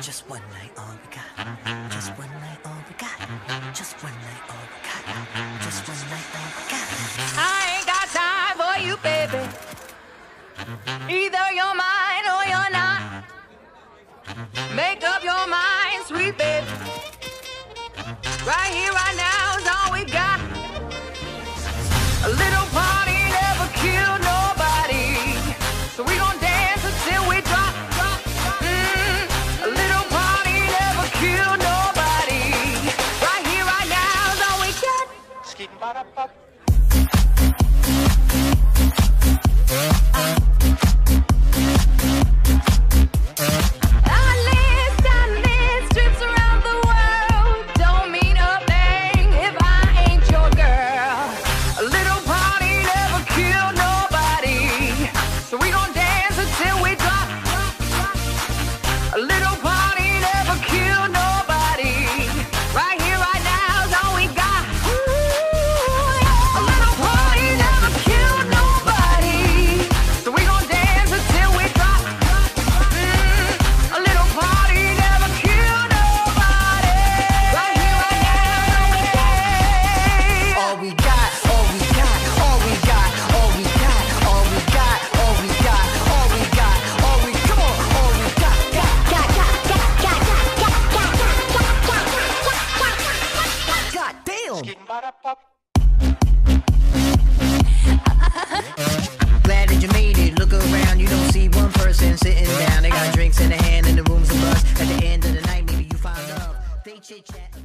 Just one night, all we got. Just one night, all we got. Just one night, all we got. Just one night, all we got. I ain't got time for you, baby. Either you're mine or you're not. A thing if I ain't your girl. A little party never kill nobody So we gon' dance until we drop clap clap A little phone. Glad that you made it. Look around, you don't see one person sitting down. They got drinks in their hand, and the room's a bust. At the end of the night, maybe you find love. They chit chat.